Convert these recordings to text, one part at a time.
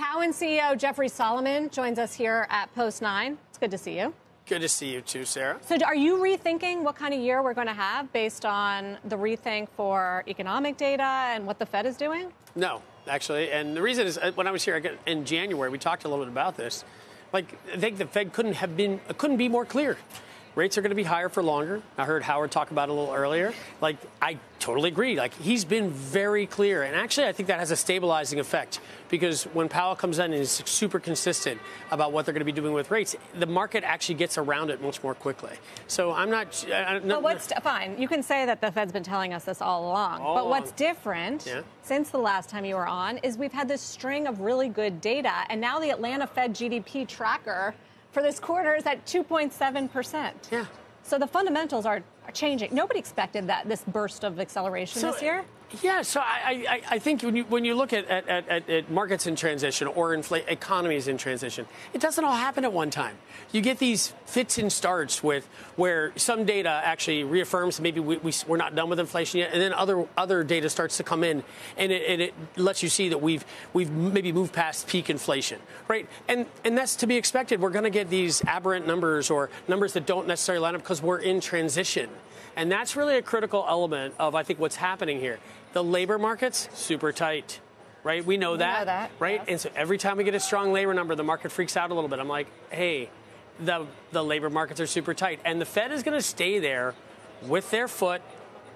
Cowen CEO Jeffrey Solomon joins us here at Post 9. It's good to see you. Good to see you too, Sarah. So, are you rethinking what kind of year we're going to have based on the rethink for economic data and what the Fed is doing? No, actually. And the reason is uh, when I was here in January, we talked a little bit about this. Like, I think the Fed couldn't have been, couldn't be more clear rates are going to be higher for longer. I heard Howard talk about it a little earlier. Like, I totally agree. Like, he's been very clear. And actually, I think that has a stabilizing effect because when Powell comes in and is super consistent about what they're going to be doing with rates, the market actually gets around it much more quickly. So I'm not. I, no, but what's fine? You can say that the Fed's been telling us this all along. All but along. what's different yeah. since the last time you were on is we've had this string of really good data, and now the Atlanta Fed GDP tracker for this quarter is at 2.7%. Yeah. So the fundamentals are, are changing. Nobody expected that this burst of acceleration so, this year. Yeah, so I, I, I, think when you when you look at, at, at, at markets in transition or infl- economies in transition, it doesn't all happen at one time. You get these fits and starts with where some data actually reaffirms maybe we, we are not done with inflation yet, and then other other data starts to come in, and it, and it lets you see that we've we've maybe moved past peak inflation, right? And and that's to be expected. We're going to get these aberrant numbers or numbers that don't necessarily line up because we're in transition. And that's really a critical element of, I think, what's happening here. The labor market's super tight, right? We know, we that, know that, right? yes. And so every time we get a strong labor number, the market freaks out a little bit. I'm like, hey, the, the labor markets are super tight. And the Fed is going to stay there with their foot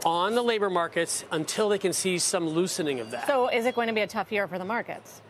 on the labor markets until they can see some loosening of that. So is it going to be a tough year for the markets?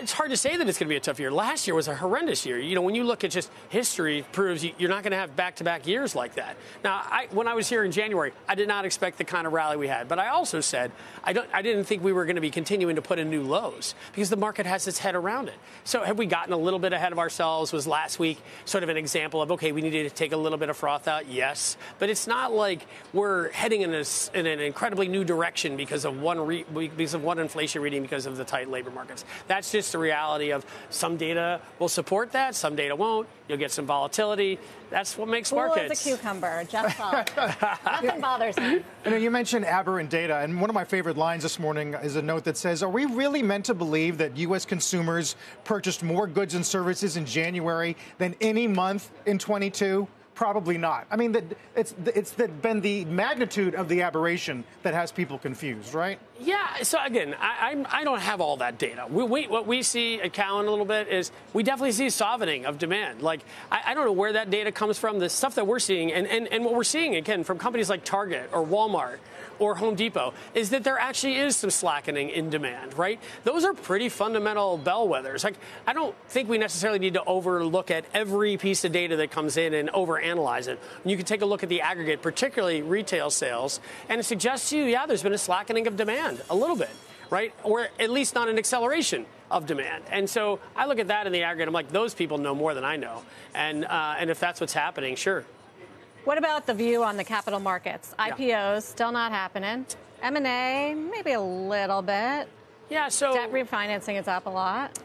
It's hard to say that it's going to be a tough year. Last year was a horrendous year. You know, when you look at just history, proves you're not going to have back-to-back years like that. Now, I, when I was here in January, I did not expect the kind of rally we had, but I also said I, don't, I didn't think we were going to be continuing to put in new lows because the market has its head around it. So, have we gotten a little bit ahead of ourselves? Was last week sort of an example of okay, we needed to take a little bit of froth out? Yes, but it's not like we're heading in, a, in an incredibly new direction because of one re, because of one inflation reading because of the tight labor markets. That's just the reality of some data will support that, some data won't. You'll get some volatility. That's what makes cool markets. as a cucumber, Jeff Nothing bothers me. You know, you mentioned aberrant data, and one of my favorite lines this morning is a note that says, "Are we really meant to believe that U.S. consumers purchased more goods and services in January than any month in 22?" Probably not. I mean, the, it's it's the, been the magnitude of the aberration that has people confused, right? Yeah. So again, I, I do not have all that data. We, we, what we see at Cowen a little bit is we definitely see softening of demand. Like I, I, don't know where that data comes from. The stuff that we're seeing, and, and, and what we're seeing again from companies like Target or Walmart or Home Depot, is that there actually is some slackening in demand. Right. Those are pretty fundamental bellwethers. Like I don't think we necessarily need to overlook at every piece of data that comes in and over analyze it. You can take a look at the aggregate, particularly retail sales, and it suggests to you, yeah, there's been a slackening of demand a little bit, right? Or at least not an acceleration of demand. And so I look at that in the aggregate. I'm like, those people know more than I know. And uh, and if that's what's happening, sure. What about the view on the capital markets? IPOs yeah. still not happening. M&A maybe a little bit. Yeah. So debt refinancing is up a lot.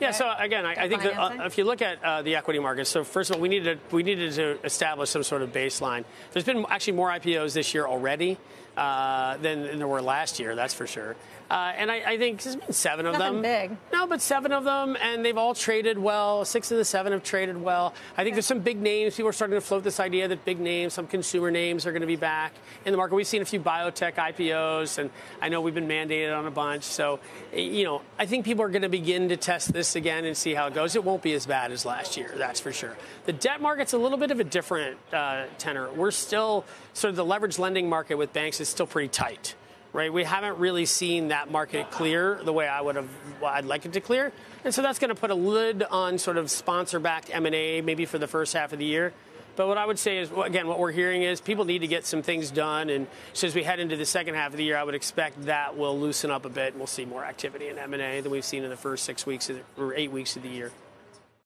Yeah. So again, I, I think that, uh, if you look at uh, the equity markets, so first of all, we needed to, we needed to establish some sort of baseline. There's been actually more IPOs this year already uh, than, than, there were last year. That's for sure. Uh, and I, I, think there's been seven of Nothing them. Big. No, but seven of them, and they've all traded well. Six of the seven have traded well. I think okay. there's some big names. People are starting to float this idea that big names, some consumer names, are going to be back in the market. We've seen a few biotech IPOs, and I know we've been mandated on a bunch. So, you know, I think people are going to begin to test this again and see how it goes. It won't be as bad as last year, that's for sure. The debt market's a little bit of a different uh, tenor. We're still sort of the leverage lending market with banks is still pretty tight right? We haven't really seen that market clear the way I would have, well, I'd like it to clear. And so that's going to put a lid on sort of sponsor-backed M&A maybe for the first half of the year. But what I would say is, again, what we're hearing is people need to get some things done. And so as we head into the second half of the year, I would expect that will loosen up a bit and we'll see more activity in M&A than we've seen in the first six weeks or eight weeks of the year.